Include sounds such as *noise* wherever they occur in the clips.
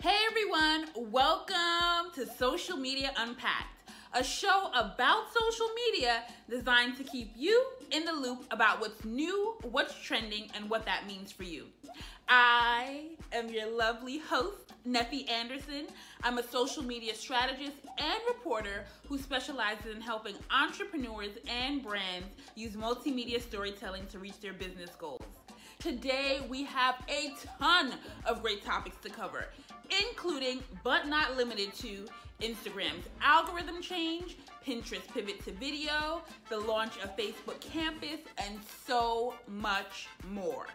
Hey everyone, welcome to Social Media Unpacked, a show about social media designed to keep you in the loop about what's new, what's trending, and what that means for you. I am your lovely host, Neffy Anderson. I'm a social media strategist and reporter who specializes in helping entrepreneurs and brands use multimedia storytelling to reach their business goals. Today, we have a ton of great topics to cover, including but not limited to Instagram's algorithm change, Pinterest pivot to video, the launch of Facebook Campus, and so much more.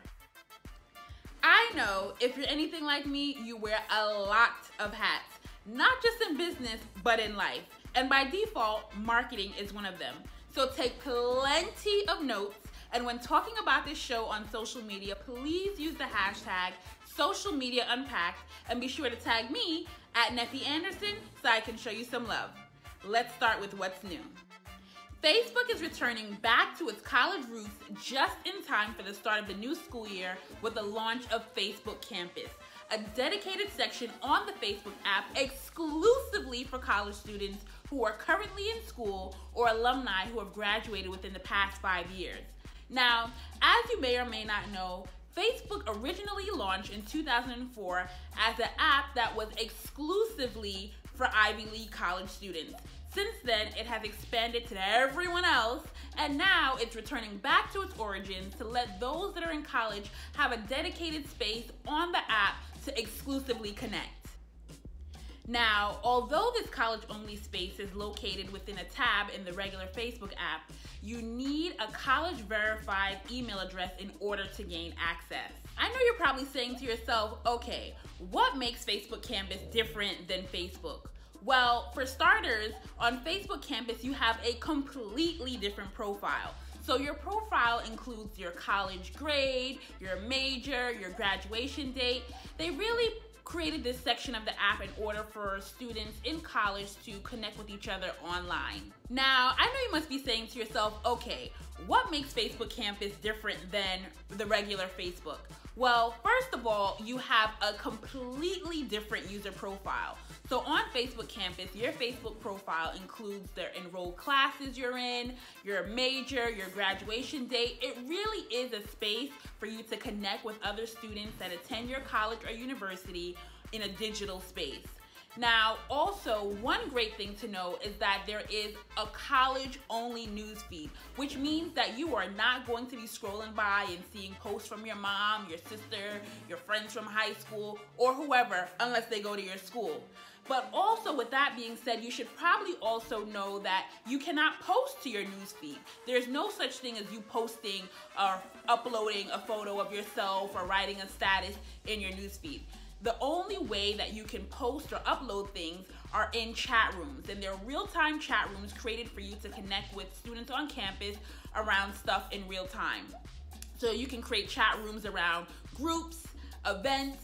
I know if you're anything like me, you wear a lot of hats, not just in business, but in life. And by default, marketing is one of them. So take plenty of notes and when talking about this show on social media, please use the hashtag social media unpacked and be sure to tag me at Neffy Anderson so I can show you some love. Let's start with what's new. Facebook is returning back to its college roots just in time for the start of the new school year with the launch of Facebook Campus, a dedicated section on the Facebook app exclusively for college students who are currently in school or alumni who have graduated within the past five years. Now, as you may or may not know, Facebook originally launched in 2004 as an app that was exclusively for Ivy League college students. Since then, it has expanded to everyone else, and now it's returning back to its origins to let those that are in college have a dedicated space on the app to exclusively connect. Now, although this college only space is located within a tab in the regular Facebook app, you need a college verified email address in order to gain access. I know you're probably saying to yourself, okay, what makes Facebook Campus different than Facebook? Well, for starters, on Facebook Campus, you have a completely different profile. So your profile includes your college grade, your major, your graduation date. They really created this section of the app in order for students in college to connect with each other online. Now, I know you must be saying to yourself, okay, what makes Facebook Campus different than the regular Facebook? Well, first of all, you have a completely different user profile. So on Facebook Campus, your Facebook profile includes the enrolled classes you're in, your major, your graduation date. It really is a space for you to connect with other students that attend your college or university in a digital space. Now, also, one great thing to know is that there is a college only newsfeed, which means that you are not going to be scrolling by and seeing posts from your mom, your sister, your friends from high school, or whoever, unless they go to your school. But also, with that being said, you should probably also know that you cannot post to your newsfeed. There's no such thing as you posting or uploading a photo of yourself or writing a status in your newsfeed. The only way that you can post or upload things are in chat rooms, and they're real time chat rooms created for you to connect with students on campus around stuff in real time. So you can create chat rooms around groups, events,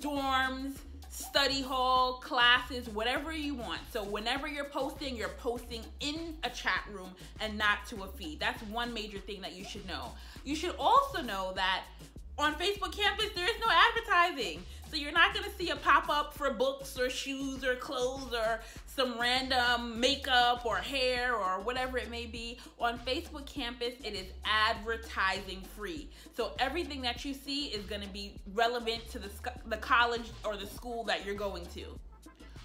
dorms, study hall, classes, whatever you want. So whenever you're posting, you're posting in a chat room and not to a feed. That's one major thing that you should know. You should also know that on Facebook campus, there is no advertising. So you're not gonna see a pop up for books or shoes or clothes or some random makeup or hair or whatever it may be. On Facebook campus, it is advertising free. So everything that you see is gonna be relevant to the, the college or the school that you're going to.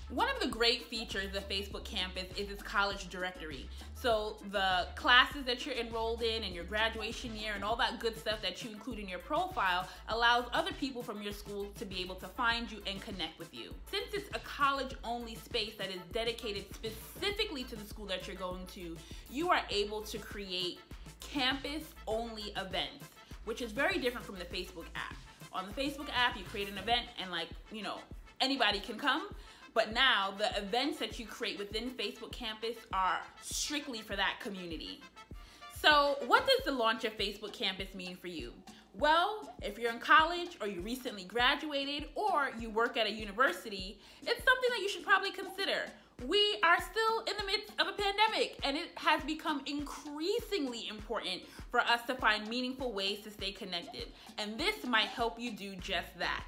One of the great features of Facebook Campus is its college directory. So the classes that you're enrolled in and your graduation year and all that good stuff that you include in your profile allows other people from your school to be able to find you and connect with you. Since it's a college only space that is dedicated specifically to the school that you're going to, you are able to create campus only events, which is very different from the Facebook app. On the Facebook app, you create an event and like, you know, anybody can come. But now the events that you create within Facebook Campus are strictly for that community. So, what does the launch of Facebook Campus mean for you? Well, if you're in college or you recently graduated or you work at a university, it's something that you should probably consider. We are still in the midst of a pandemic and it has become increasingly important for us to find meaningful ways to stay connected. And this might help you do just that.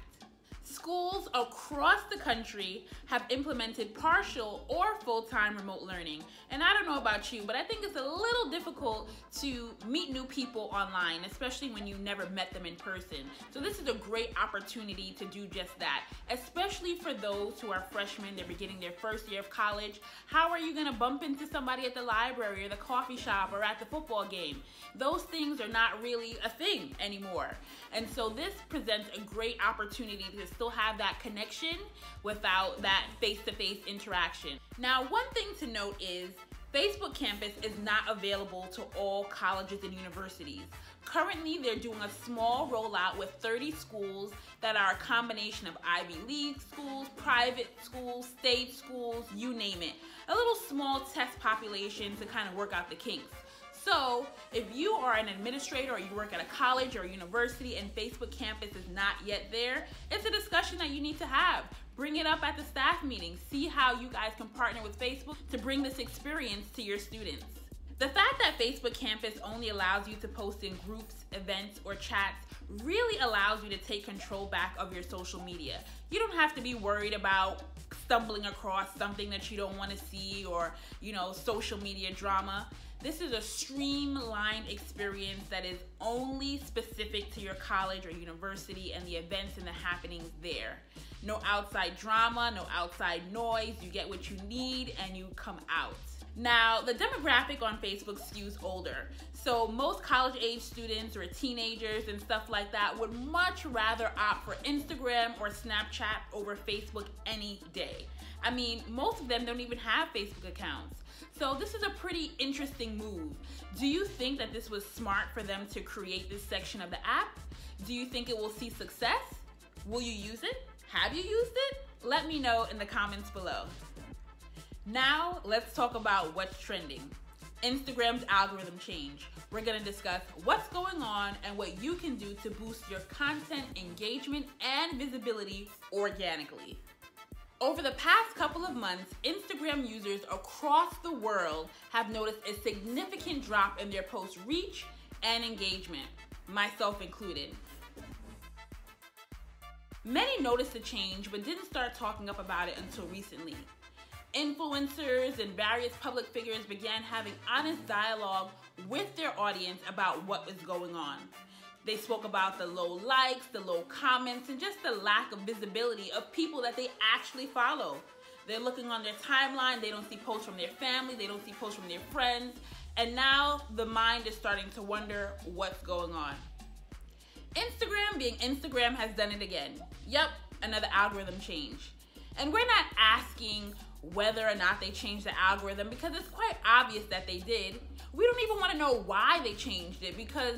Schools across the country have implemented partial or full-time remote learning. And I don't know about you, but I think it's a little difficult to meet new people online, especially when you never met them in person. So this is a great opportunity to do just that, especially for those who are freshmen, they're beginning their first year of college. How are you gonna bump into somebody at the library or the coffee shop or at the football game? Those things are not really a thing anymore. And so this presents a great opportunity to still have that connection without that face-to-face interaction. Now, one thing to note is Facebook Campus is not available to all colleges and universities. Currently, they're doing a small rollout with 30 schools that are a combination of Ivy League schools, private schools, state schools, you name it. A little small test population to kind of work out the kinks. So if you are an administrator or you work at a college or university and Facebook campus is not yet there, it's a discussion that you need to have. Bring it up at the staff meeting. See how you guys can partner with Facebook to bring this experience to your students. The fact that Facebook Campus only allows you to post in groups, events, or chats really allows you to take control back of your social media. You don't have to be worried about stumbling across something that you don't want to see or, you know, social media drama. This is a streamlined experience that is only specific to your college or university and the events and the happenings there. No outside drama, no outside noise. You get what you need and you come out. Now, the demographic on Facebook skews older. So most college age students or teenagers and stuff like that would much rather opt for Instagram or Snapchat over Facebook any day. I mean, most of them don't even have Facebook accounts. So this is a pretty interesting move. Do you think that this was smart for them to create this section of the app? Do you think it will see success? Will you use it? Have you used it? Let me know in the comments below. Now, let's talk about what's trending. Instagram's algorithm change. We're gonna discuss what's going on and what you can do to boost your content engagement and visibility organically. Over the past couple of months, Instagram users across the world have noticed a significant drop in their post reach and engagement, myself included. Many noticed the change but didn't start talking up about it until recently. Influencers and various public figures began having honest dialogue with their audience about what was going on. They spoke about the low likes, the low comments, and just the lack of visibility of people that they actually follow. They're looking on their timeline, they don't see posts from their family, they don't see posts from their friends, and now the mind is starting to wonder what's going on. Instagram, being Instagram, has done it again. Yep, another algorithm change. And we're not asking whether or not they changed the algorithm because it's quite obvious that they did. We don't even want to know why they changed it because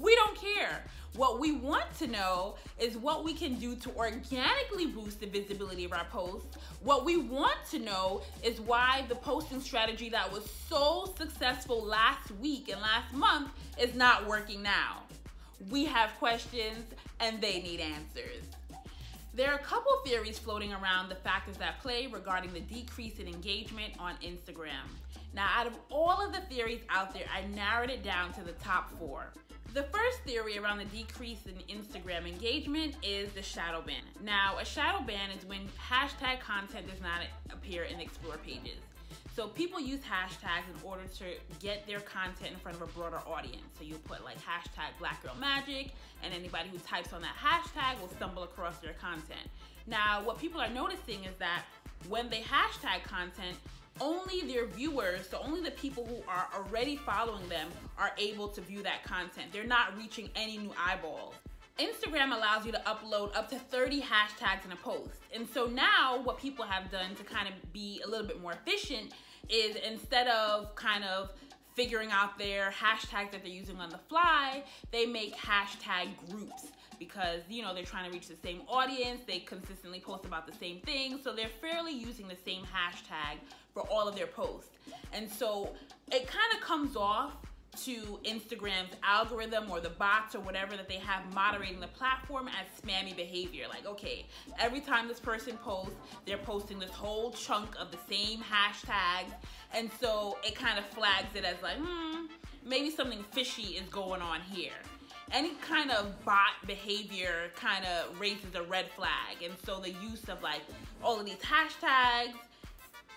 we don't care. What we want to know is what we can do to organically boost the visibility of our posts. What we want to know is why the posting strategy that was so successful last week and last month is not working now. We have questions and they need answers. There are a couple theories floating around the factors at play regarding the decrease in engagement on Instagram. Now, out of all of the theories out there, I narrowed it down to the top four. The first theory around the decrease in Instagram engagement is the shadow ban. Now, a shadow ban is when hashtag content does not appear in Explore pages. So people use hashtags in order to get their content in front of a broader audience. So you put like hashtag Black Girl Magic, and anybody who types on that hashtag will stumble across their content. Now, what people are noticing is that when they hashtag content, only their viewers, so only the people who are already following them are able to view that content. They're not reaching any new eyeballs. Instagram allows you to upload up to 30 hashtags in a post. And so now what people have done to kind of be a little bit more efficient is instead of kind of figuring out their hashtags that they're using on the fly, they make hashtag groups because you know they're trying to reach the same audience they consistently post about the same thing so they're fairly using the same hashtag for all of their posts and so it kind of comes off to Instagram's algorithm or the bots or whatever that they have moderating the platform as spammy behavior. Like, okay, every time this person posts, they're posting this whole chunk of the same hashtags. And so it kind of flags it as like, hmm, maybe something fishy is going on here. any kind of bot behavior kind of raises a red flag. And so the use of like all of these hashtags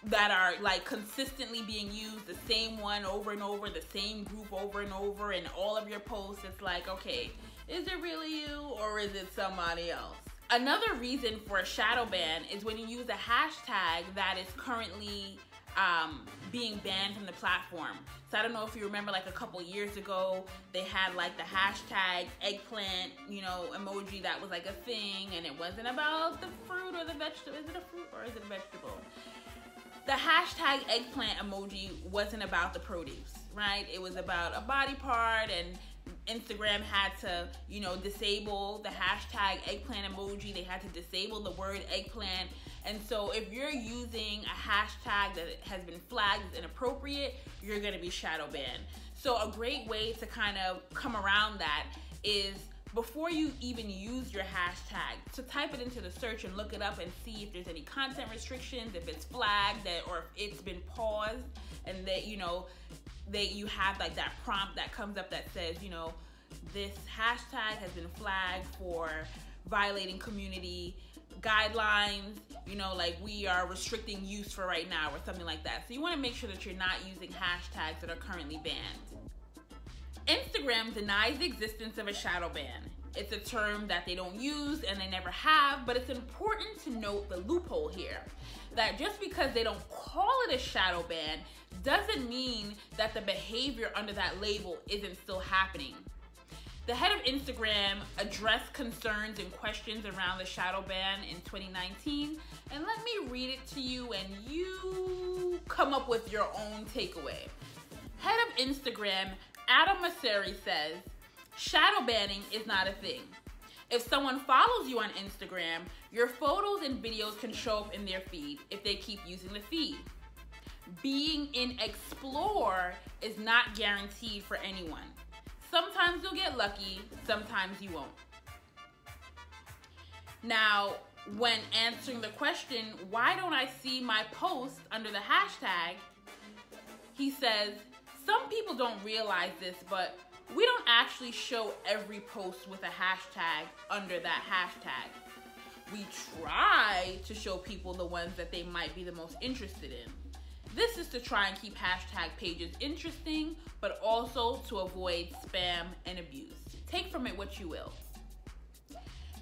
that are like consistently being used, the same one over and over, the same group over and over, and all of your posts, it's like, okay, is it really you or is it somebody else? Another reason for a shadow ban is when you use a hashtag that is currently um, being banned from the platform. So I don't know if you remember, like a couple years ago, they had like the hashtag eggplant, you know, emoji that was like a thing, and it wasn't about the fruit or the vegetable. Is it a fruit or is it a vegetable? The hashtag eggplant emoji wasn't about the produce, right? It was about a body part and Instagram had to, you know, disable the hashtag eggplant emoji. They had to disable the word eggplant. And so if you're using a hashtag that has been flagged as inappropriate, you're to be shadow banned. So a great way to kind of come around that is before you even use your hashtag to type it into the search and look it up and see if there's any content restrictions if it's flagged that or if it's been paused and that you know that you have like that prompt that comes up that says, you know, this hashtag has been flagged for violating community guidelines, you know, like we are restricting use for right now or something like that. So you want to make sure that you're not using hashtags that are currently banned. Instagram denies the existence of a shadow ban. It's a term that they don't use and they never have, but it's important to note the loophole here. That just because they don't call it a shadow ban doesn't mean that the behavior under that label isn't still happening. The head of Instagram addressed concerns and questions around the shadow ban in 2019. And let me read it to you and you come up with your own takeaway. Head of Instagram, Adam Mosseri says, shadow banning is not a thing. If someone follows you on Instagram, your photos and videos can show up in their feed if they keep using the feed being in Explore is not guaranteed for anyone. Sometimes you'll get lucky, sometimes you won't. Now, when answering the question, why don't I see my post under the hashtag? He says, some people don't realize this, but we don't actually show every post with a hashtag under that hashtag. We try to show people the ones that they might be the most interested in. This is to try and keep hashtag pages interesting, but also to avoid spam and abuse. Take from it what you will.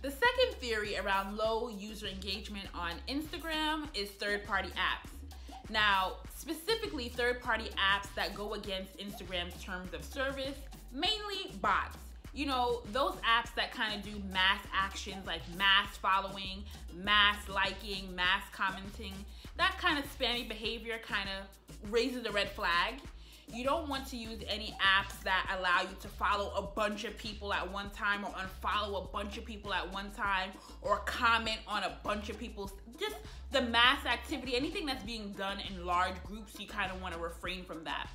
The second theory around low user engagement on Instagram is third party apps. Now, specifically, third party apps that go against Instagram's terms of service, mainly bots. You know, those apps that kind of do mass actions like mass following, mass liking, mass commenting that kind of spammy behavior kind of raises a red flag. You don't want to use any apps that allow you to follow a bunch of people at one time or unfollow a bunch of people at one time or comment on a bunch of people's just the mass activity, anything that's being done in large groups, you kind of want to refrain from that.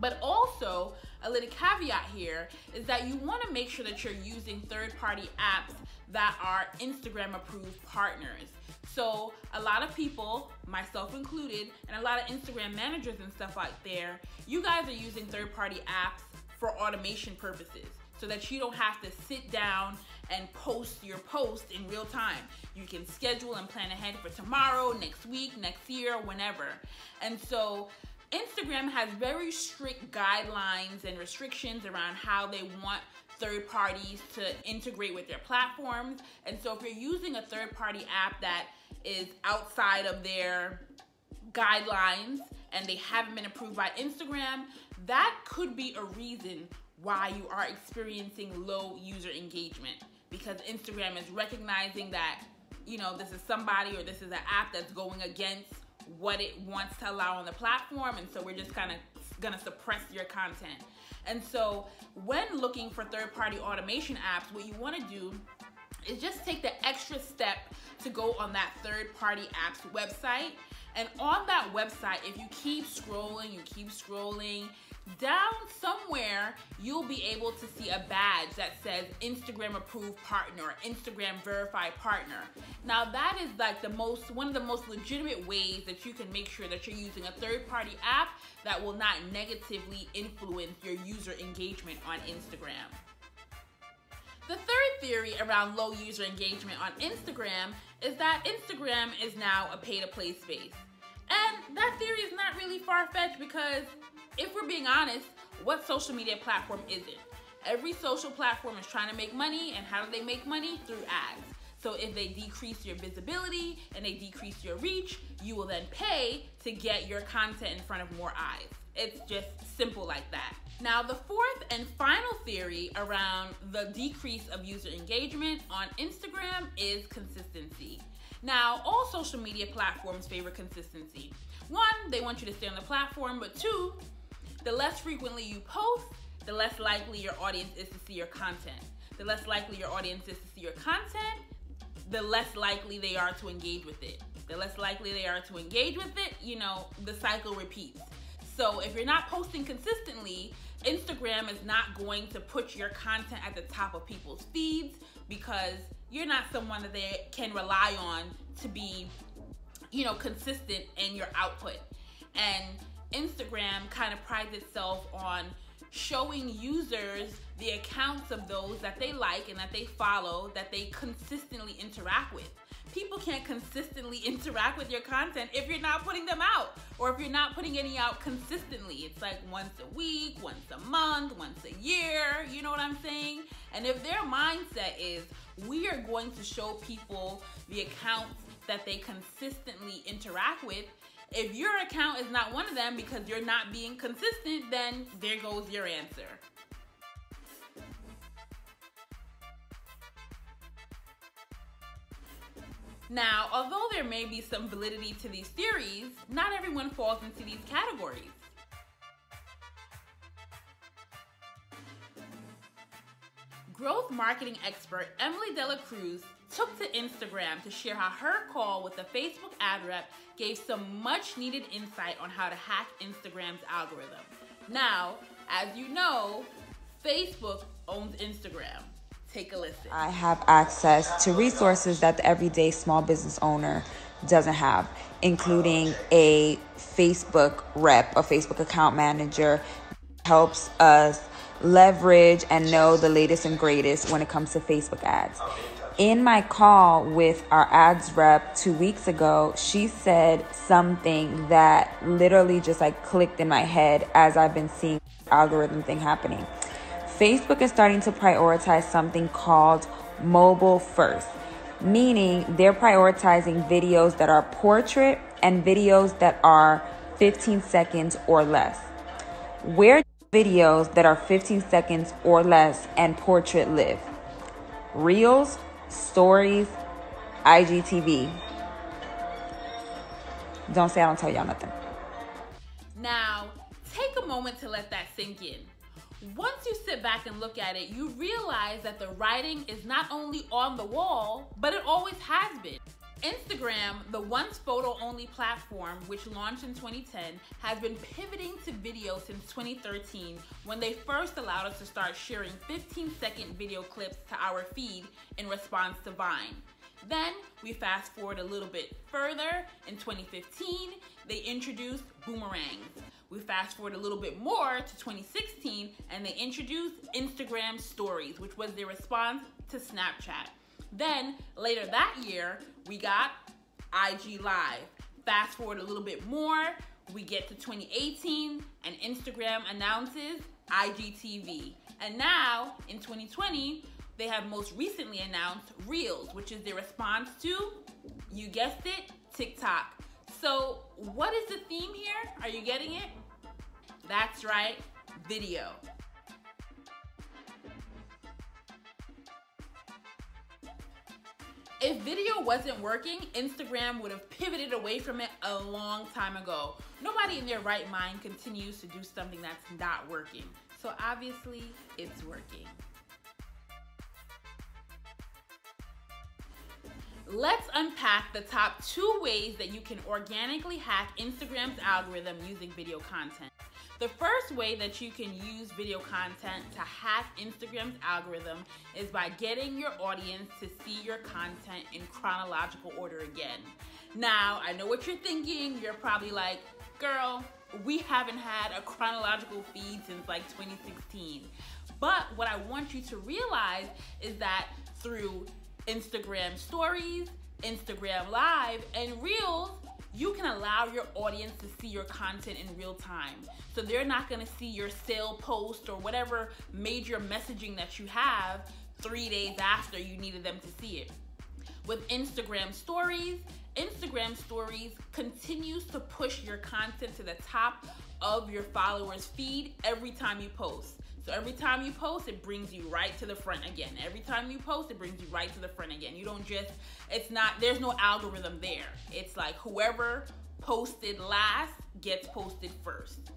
But also, a little caveat here is that you want to make sure that you're using third party apps that are Instagram approved partners. So a lot of people, myself included, and a lot of Instagram managers and stuff out there, you guys are using third-party apps for automation purposes so that you don't have to sit down and post your post in real time. You can schedule and plan ahead for tomorrow, next week, next year, whenever. And so Instagram has very strict guidelines and restrictions around how they want third parties to integrate with their platforms. And so if you're using a third party app that is outside of their guidelines and they haven't been approved by Instagram, that could be a reason why you are experiencing low user engagement. Because Instagram is recognizing that you know this is somebody or this is an app that's going against what it wants to allow on the platform and so we're just kind of gonna suppress your content. And so when looking for third-party automation apps what you want to do is just take the extra step to go on that third party app's website. And on that website, if you keep scrolling, you keep scrolling, down somewhere, you'll be able to see a badge that says Instagram approved partner, Instagram verified partner. Now that is like the most, one of the most legitimate ways that you can make sure that you're using a third party app that will not negatively influence your user engagement on Instagram. The third theory around low user engagement on Instagram is that Instagram is now a pay to play space. And that theory is not really far fetched because if we're being honest, what social media platform isn't? Every social platform is trying to make money, and how do they make money? Through ads. So if they decrease your visibility and they decrease your reach, you will then pay to get your content in front of more eyes. It's just simple like that. Now, the fourth and final theory around the decrease of user engagement on Instagram is consistency. Now, all social media platforms favor consistency. One, they want you to stay on the platform, but two, the less frequently you post, the less likely your audience is to see your content. The less likely your audience is to see your content, the less likely they are to engage with it. The less likely they are to engage with it, you know, the cycle repeats. So if you're not posting consistently, Instagram is not going to put your content at the top of people's feeds because you're not someone that they can rely on to be, you know, consistent in your output. And Instagram kind of prides itself on showing users the accounts of those that they like and that they follow that they consistently interact with people can't consistently interact with your content if you're not putting them out or if you're not putting any out consistently. It's like once a week, once a month, once a year, you know what I'm saying? And if their mindset is we are going to show people the accounts that they consistently interact with, if your account is not one of them because you're not being consistent, then there goes your answer. Now, although there may be some validity to these theories, not everyone falls into these categories. Growth marketing expert Emily Dela Cruz took to Instagram to share how her call with the Facebook ad rep gave some much needed insight on how to hack Instagram's algorithm. Now, as you know, Facebook owns Instagram. Take a listen. I have access to resources that the everyday small business owner doesn't have, including a Facebook rep, a Facebook account manager, helps us leverage and know the latest and greatest when it comes to Facebook ads. In my call with our ads rep two weeks ago, she said something that literally just like clicked in my head as I've been seeing algorithm thing happening. Facebook is starting to prioritize something called mobile first, meaning they're prioritizing videos that are portrait and videos that are 15 seconds or less. Where videos that are 15 seconds or less and portrait live? Reels, stories, IGTV. Don't say I don't tell y'all nothing. Now, take a moment to let that sink in. Once you sit back and look at it, you realize that the writing is not only on the wall, but it always has been. Instagram, the once photo only platform which launched in 2010, has been pivoting to video since 2013 when they first allowed us to start sharing 15 second video clips to our feed in response to Vine. Then we fast forward a little bit further. In 2015, they introduced boomerangs. We fast forward a little bit more to 2016, and they introduced Instagram stories, which was their response to Snapchat. Then later that year, we got IG Live. Fast forward a little bit more, we get to 2018, and Instagram announces IGTV. And now in 2020, they have most recently announced Reels, which is their response to, you guessed it, TikTok. So, what is the theme here? Are you getting it? That's right, video. If video wasn't working, Instagram would have pivoted away from it a long time ago. Nobody in their right mind continues to do something that's not working. So obviously, it's working. Let's unpack the top two ways that you can organically hack Instagram's algorithm using video content. The first way that you can use video content to hack Instagram's algorithm is by getting your audience to see your content in chronological order again. Now, I know what you're thinking. You're probably like, girl, we haven't had a chronological feed since like 2016. But what I want you to realize is that through Instagram stories, Instagram live, and reels, you can allow your audience to see your content in real time. So they're not gonna see your sale post or whatever major messaging that you have three days after you needed them to see it. With Instagram stories, Instagram stories continues to push your content to the top of your followers' feed every time you post. So every time you post, it brings you right to the front again. Every time you post, it brings you right to the front again. You don't just, it's not, there's no algorithm there. It's like whoever posted last gets posted first.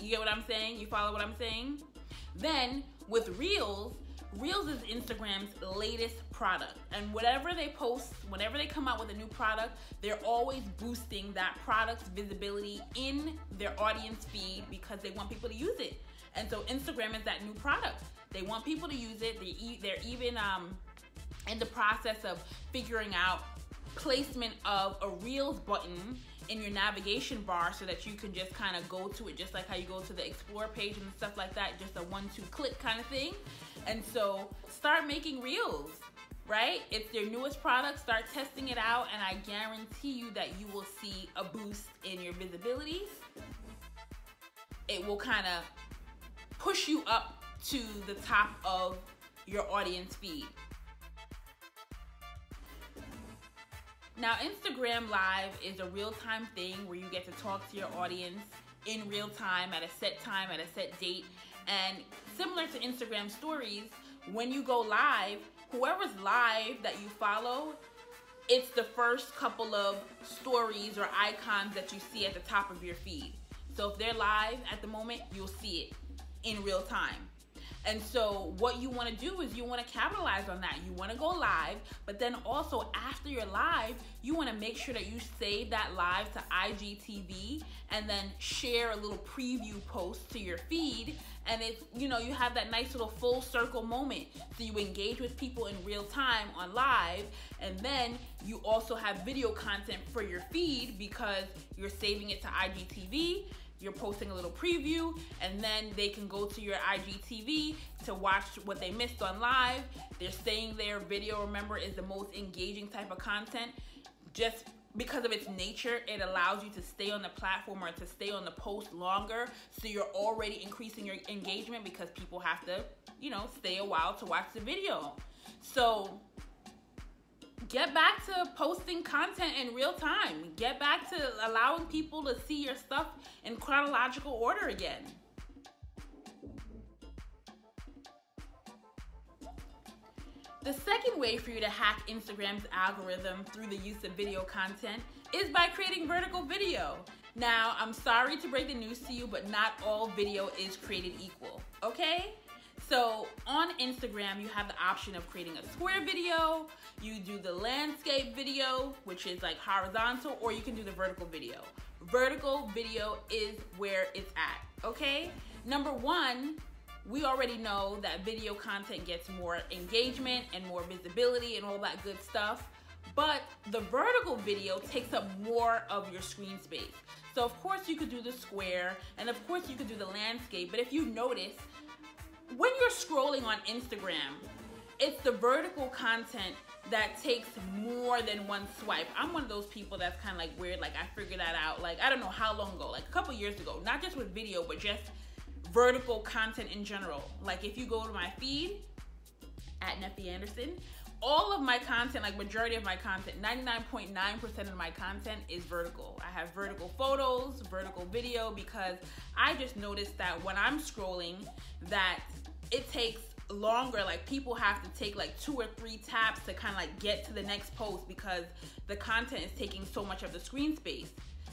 You get what I'm saying? You follow what I'm saying? Then with Reels, Reels is Instagram's latest product. And whatever they post, whenever they come out with a new product, they're always boosting that product's visibility in their audience feed because they want people to use it. And so Instagram is that new product. They want people to use it. They they're even um, in the process of figuring out placement of a Reels button in your navigation bar so that you can just kind of go to it just like how you go to the explore page and stuff like that just a one two click kind of thing and so start making reels right it's their newest product start testing it out and i guarantee you that you will see a boost in your visibility it will kind of push you up to the top of your audience feed. Now, Instagram Live is a real time thing where you get to talk to your audience in real time at a set time, at a set date. And similar to Instagram stories, when you go live, whoever's live that you follow, it's the first couple of stories or icons that you see at the top of your feed. So if they're live at the moment, you'll see it in real time. And so, what you want to do is you want to capitalize on that. You want to go live, but then also after you're live, you want to make sure that you save that live to IGTV and then share a little preview post to your feed. And it's, you know, you have that nice little full circle moment. So, you engage with people in real time on live, and then you also have video content for your feed because you're saving it to IGTV you're posting a little preview and then they can go to your IGTV to watch what they missed on live. They're staying there. Video, remember, is the most engaging type of content. Just because of its nature, it allows you to stay on the platform or to stay on the post longer. So you're already increasing your engagement because people have to, you know, stay a while to watch the video. So get back to posting content in real time. Get back to allowing people to see your stuff in chronological order again. The second way for you to hack Instagram's algorithm through the use of video content is by creating vertical video. Now, I'm sorry to break the news to you, but not all video is created equal, okay? So on Instagram, you have the option of creating a square video, you do the landscape video, which is like horizontal, or you can do the vertical video. Vertical video is where it's at, okay? Number one, we already know that video content gets more engagement and more visibility and all that good stuff. But the vertical video takes up more of your screen space. So of course you could do the square and of course you could do the landscape. But if you notice, when you're scrolling on Instagram, it's the vertical content that takes more than one swipe. I'm one of those people that's kind of like weird. Like I figured that out. Like I don't know how long ago, like a couple years ago. Not just with video, but just vertical content in general. Like if you go to my feed at Neffy Anderson, all of my content, like majority of my content, 99.9% of my content is vertical. I have vertical photos, vertical video because I just noticed that when I'm scrolling that it takes longer like people have to take like two or three taps to kind of like get to the next post because the content is taking so much of the screen space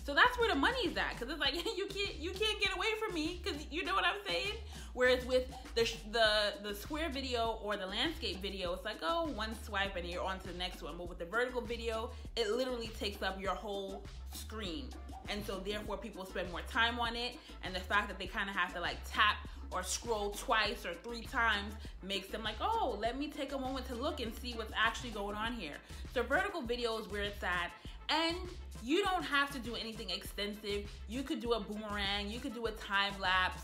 so that's where the money is at because it's like *laughs* you can't you can't get away from me because you know what i'm saying whereas with the the the square video or the landscape video it's like oh one swipe and you're on to the next one but with the vertical video it literally takes up your whole screen and so therefore people spend more time on it and the fact that they kind of have to like tap or scroll twice or three times makes them like, oh, let me take a moment to look and see what's actually going on here. So vertical video is where it's at. And You don't have to do anything extensive. You could do a boomerang, you could do a time lapse,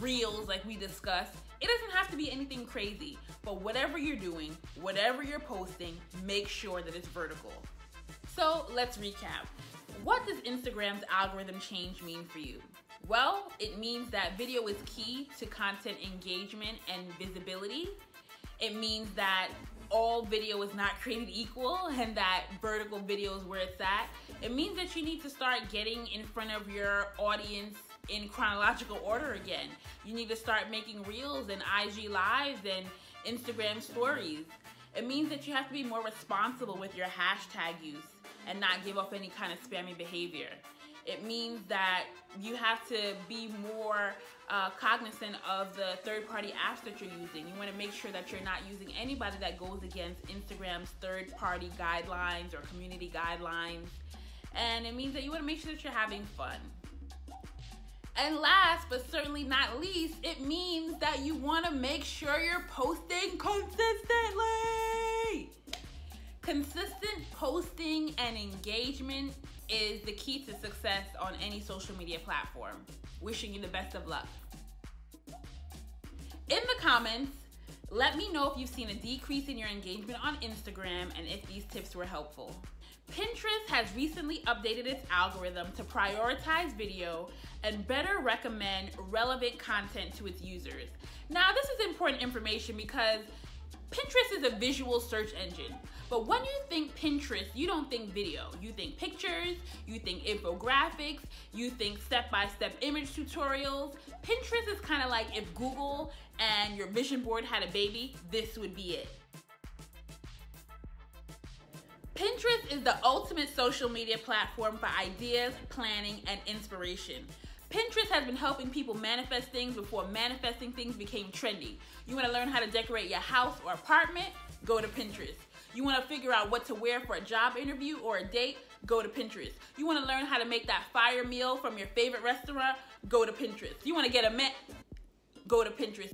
reels like we discussed. It doesn't have to be anything crazy, but whatever you're doing, whatever you're posting, make sure that it's vertical. So let's recap. What does Instagram's algorithm change mean for you? Well, it means that video is key to content engagement and visibility. It means that all video is not created equal and that vertical video is where it's at. It means that you need to start getting in front of your audience in chronological order again. You need to start making reels and IG lives and Instagram stories. It means that you have to be more responsible with your hashtag use and not give off any kind of spammy behavior. It means that you have to be more uh, cognizant of the third party apps that you're using. You want to make sure that you're not using anybody that goes against Instagram's third party guidelines or community guidelines. And it means that you want to make sure that you're having fun. And last but certainly not least, it means that you want to make sure you're posting consistently. Consistent posting and engagement is the key to success on any social media platform. Wishing you the best of luck. In the comments, let me know if you've seen a decrease in your engagement on Instagram and if these tips were helpful. Pinterest has recently updated its algorithm to prioritize video and better recommend relevant content to its users. Now, this is important information because Pinterest is a visual search engine. But when you think Pinterest, you don't think video. You think pictures, you think infographics, you think step-by-step image tutorials. Pinterest is kind of like if Google and your vision board had a baby, this would be it. Pinterest is the ultimate social media platform for ideas, planning, and inspiration. Pinterest has been helping people manifest things before manifesting things became trendy. You wanna learn how to decorate your house or apartment? Go to Pinterest. You wanna figure out what to wear for a job interview or a date? Go to Pinterest. You wanna learn how to make that fire meal from your favorite restaurant? Go to Pinterest. You wanna get a met? Go to Pinterest.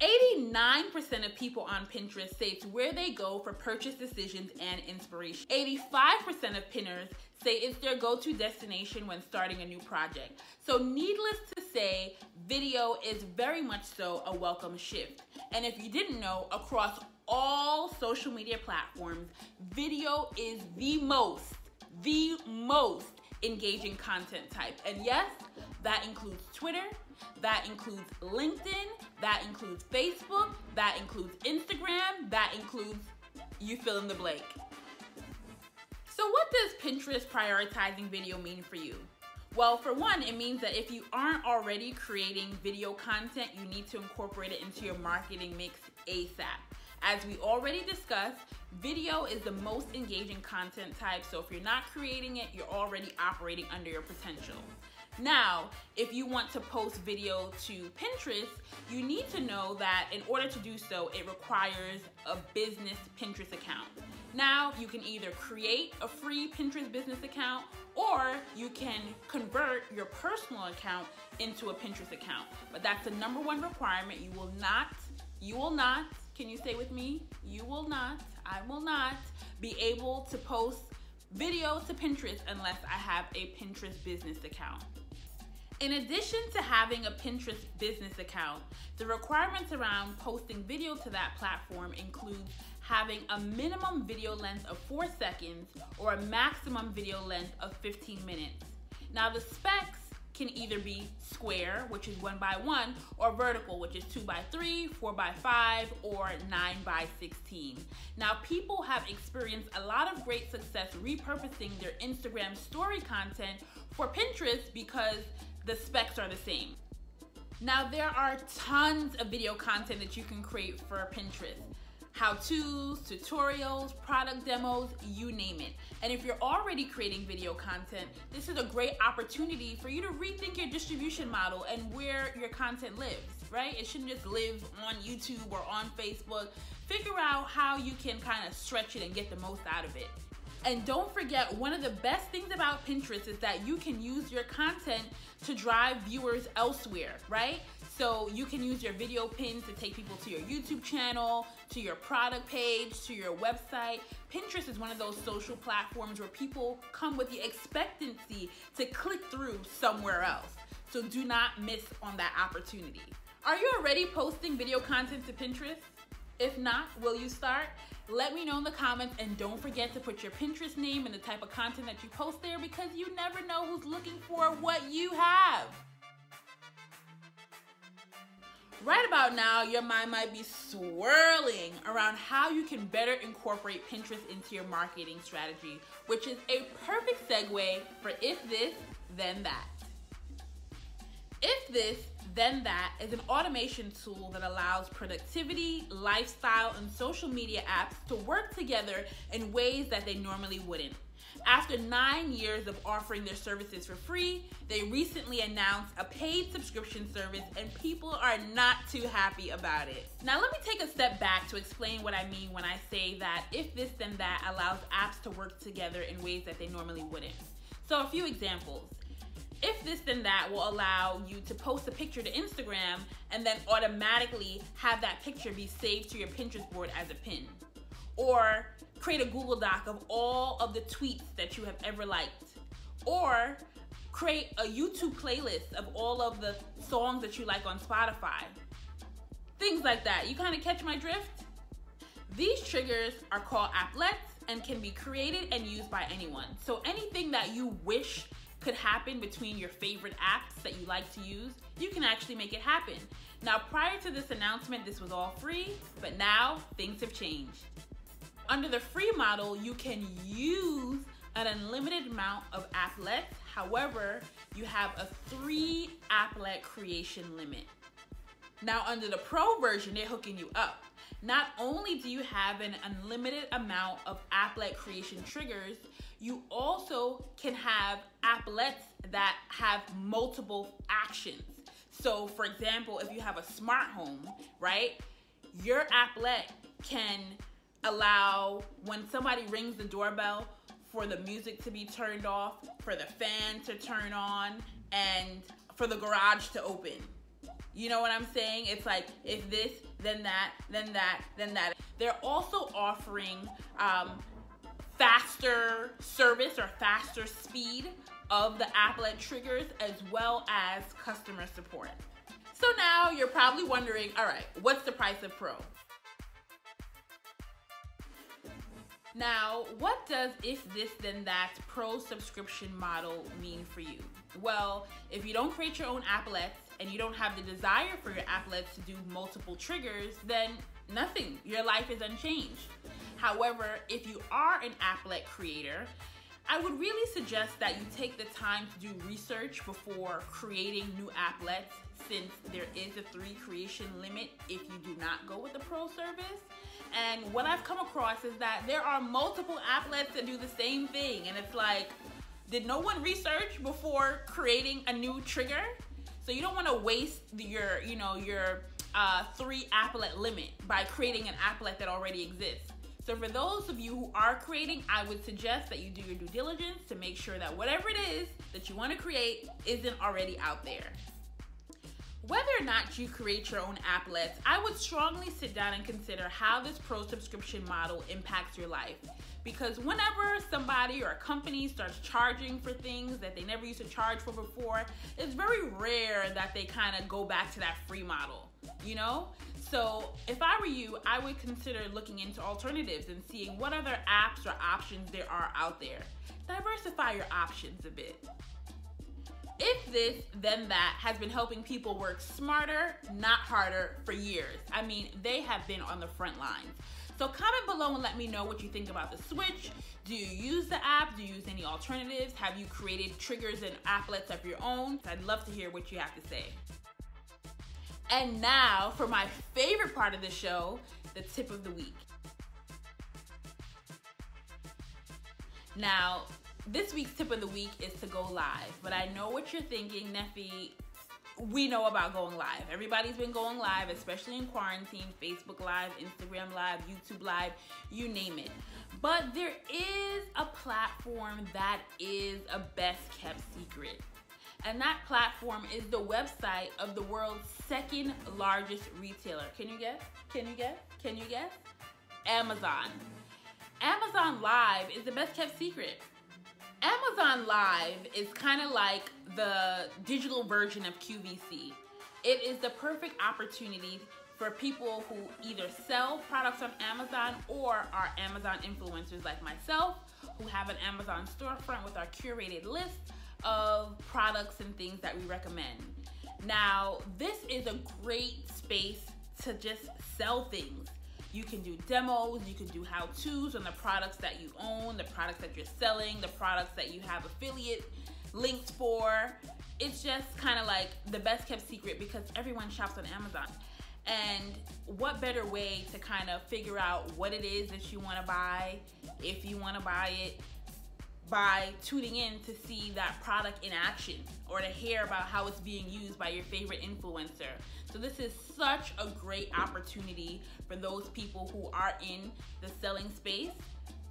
89% of people on Pinterest say it's where they go for purchase decisions and inspiration. 85% of pinners say it's their go-to destination when starting a new project. So needless to say, video is very much so a welcome shift. And if you didn't know, across all social media platforms, video is the most, the most engaging content type. And yes, that includes Twitter, that includes LinkedIn, that includes Facebook, that includes Instagram, that includes you fill in the blank. So what does Pinterest prioritizing video mean for you? Well, for one, it means that if you aren't already creating video content, you need to incorporate it into your marketing mix ASAP. As we already discussed, video is the most engaging content type, so if you're not creating it, you're already operating under your potential. Now, if you want to post video to Pinterest, you need to know that in order to do so, it requires a business Pinterest account. Now, you can either create a free Pinterest business account or you can convert your personal account into a Pinterest account. But that's the number one requirement. You will not, you will not, can you stay with me? You will not, I will not be able to post video to Pinterest unless I have a Pinterest business account. In addition to having a Pinterest business account, the requirements around posting video to that platform include having a minimum video length of 4 seconds or a maximum video length of 15 minutes. Now the specs can either be square, which is 1 by 1, or vertical, which is 2 by 3, 4 by 5, or 9 by 16. Now people have experienced a lot of great success repurposing their Instagram story content for Pinterest because the specs are the same. Now there are tons of video content that you can create for Pinterest. How-tos, tutorials, product demos, you name it. And if you're already creating video content, this is a great opportunity for you to rethink your distribution model and where your content lives, right? It shouldn't just live on YouTube or on Facebook. Figure out how you can kind of stretch it and get the most out of it. And don't forget, one of the best things about Pinterest is that you can use your content to drive viewers elsewhere, right? So you can use your video pins to take people to your YouTube channel, to your product page, to your website. Pinterest is one of those social platforms where people come with the expectancy to click through somewhere else. So do not miss on that opportunity. Are you already posting video content to Pinterest? If not, will you start? Let me know in the comments and don't forget to put your Pinterest name and the type of content that you post there because you never know who's looking for what you have. Right about now, your mind might be swirling around how you can better incorporate Pinterest into your marketing strategy, which is a perfect segue for If This, Then That. If This, Then That is an automation tool that allows productivity, lifestyle, and social media apps to work together in ways that they normally wouldn't. After nine years of offering their services for free, they recently announced a paid subscription service, and people are not too happy about it. Now, let me take a step back to explain what I mean when I say that if this then that allows apps to work together in ways that they normally wouldn't. So, a few examples. If this then that will allow you to post a picture to Instagram and then automatically have that picture be saved to your Pinterest board as a pin. Or create a Google Doc of all of the tweets that you have ever liked. Or create a YouTube playlist of all of the songs that you like on Spotify. Things like that. You kind of catch my drift? These triggers are called applets and can be created and used by anyone. So anything that you wish could happen between your favorite apps that you like to use, you can actually make it happen. Now, prior to this announcement, this was all free, but now things have changed. Under the free model, you can use an unlimited amount of applets. However, you have a three applet creation limit. Now, under the pro version, they're hooking you up. Not only do you have an unlimited amount of applet creation triggers, you also can have applets that have multiple actions. So, for example, if you have a smart home, right, your applet can allow when somebody rings the doorbell for the music to be turned off, for the fan to turn on, and for the garage to open. You know what I'm saying? It's like if this, then that, then that, then that. They're also offering um, faster service or faster speed of the applet triggers as well as customer support. So now you're probably wondering, all right, what's the price of Pro? Now, what does if this then that pro subscription model mean for you? Well, if you don't create your own applets and you don't have the desire for your applets to do multiple triggers, then nothing. Your life is unchanged. However, if you are an applet creator, I would really suggest that you take the time to do research before creating new applets since there is a three creation limit if you do not go with the pro service. And what I've come across is that there are multiple applets that do the same thing. And it's like, did no one research before creating a new trigger? So you don't want to waste your, you know, your uh, three applet limit by creating an applet that already exists. So for those of you who are creating, I would suggest that you do your due diligence to make sure that whatever it is that you want to create isn't already out there. Whether or not you create your own applets, I would strongly sit down and consider how this pro subscription model impacts your life. Because whenever somebody or a company starts charging for things that they never used to charge for before, it's very rare that they kind of go back to that free model, you know? So if I were you, I would consider looking into alternatives and seeing what other apps or options there are out there. Diversify your options a bit. If this, then that has been helping people work smarter, not harder for years. I mean, they have been on the front lines. So comment below and let me know what you think about the switch. Do you use the app? Do you use any alternatives? Have you created triggers and applets of your own? I'd love to hear what you have to say. And now for my favorite part of the show, the tip of the week. Now, this week's tip of the week is to go live, but I know what you're thinking, Neffy. We know about going live. Everybody's been going live, especially in quarantine Facebook Live, Instagram Live, YouTube Live, you name it. But there is a platform that is a best kept secret. And that platform is the website of the world's second largest retailer. Can you guess? Can you guess? Can you guess? Amazon. Amazon Live is the best kept secret. Amazon Live is kind of like the digital version of QVC. It is the perfect opportunity for people who either sell products on Amazon or are Amazon influencers like myself, who have an Amazon storefront with our curated list of products and things that we recommend. Now, this is a great space to just sell things. You can do demos, you can do how to's on the products that you own, the products that you're selling, the products that you have affiliate links for. It's just kind of like the best kept secret because everyone shops on Amazon. And what better way to kind of figure out what it is that you want to buy, if you want to buy it, by tuning in to see that product in action or to hear about how it's being used by your favorite influencer. So, this is such a great opportunity for those people who are in the selling space.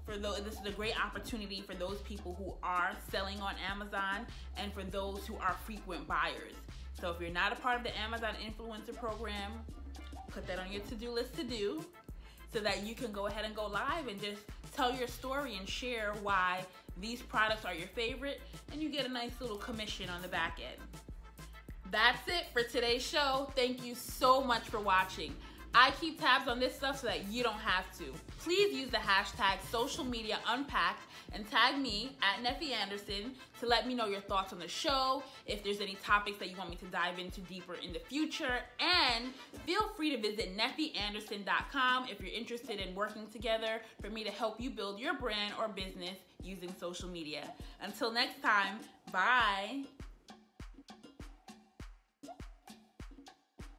For those, this is a great opportunity for those people who are selling on Amazon and for those who are frequent buyers. So, if you're not a part of the Amazon Influencer Program, put that on your to do list to do so that you can go ahead and go live and just tell your story and share why these products are your favorite and you get a nice little commission on the back end. That's it for today's show. Thank you so much for watching. I keep tabs on this stuff so that you don't have to. Please use the hashtag social media unpacked and tag me at Neffy Anderson to let me know your thoughts on the show, if there's any topics that you want me to dive into deeper in the future, and feel free to visit neffyanderson.com if you're interested in working together for me to help you build your brand or business using social media. Until next time, bye.